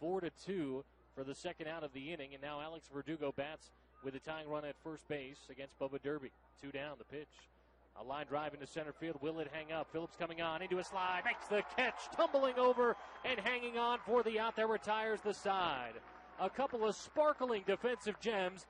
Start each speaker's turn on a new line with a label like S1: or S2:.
S1: Four to two for the second out of the inning, and now Alex Verdugo bats with a tying run at first base against Bubba Derby. Two down, the pitch. A line drive into center field. Will it hang up? Phillips coming on into a slide. Makes the catch. Tumbling over and hanging on for the out. There retires the side. A couple of sparkling defensive gems